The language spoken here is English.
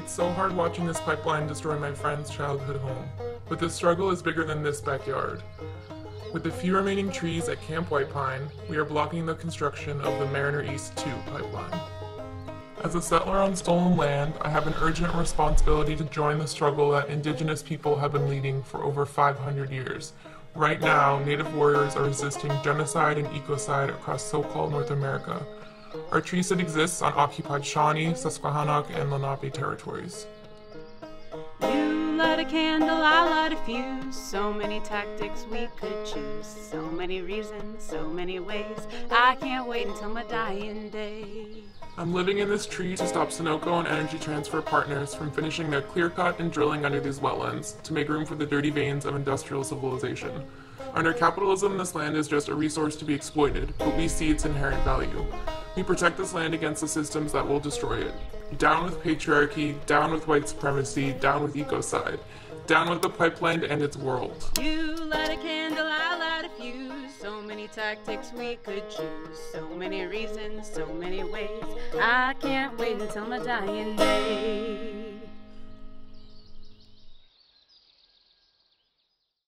It's so hard watching this pipeline destroy my friend's childhood home. But the struggle is bigger than this backyard. With the few remaining trees at Camp White Pine, we are blocking the construction of the Mariner East 2 pipeline. As a settler on stolen land, I have an urgent responsibility to join the struggle that indigenous people have been leading for over 500 years. Right now, Native warriors are resisting genocide and ecocide across so-called North America. Our tree sit exists on occupied Shawnee, Susquehannock, and Lenape territories. You light a candle, I light a fuse. So many tactics we could choose. So many reasons, so many ways. I can't wait until my dying day. I'm living in this tree to stop Sunoco and Energy Transfer partners from finishing their clear cut and drilling under these wetlands to make room for the dirty veins of industrial civilization. Under capitalism, this land is just a resource to be exploited, but we see its inherent value. We protect this land against the systems that will destroy it. Down with patriarchy, down with white supremacy, down with ecocide, down with the pipeline and its world. You light a candle, I light a fuse. So many tactics we could choose. So many reasons, so many ways. I can't wait until my dying day.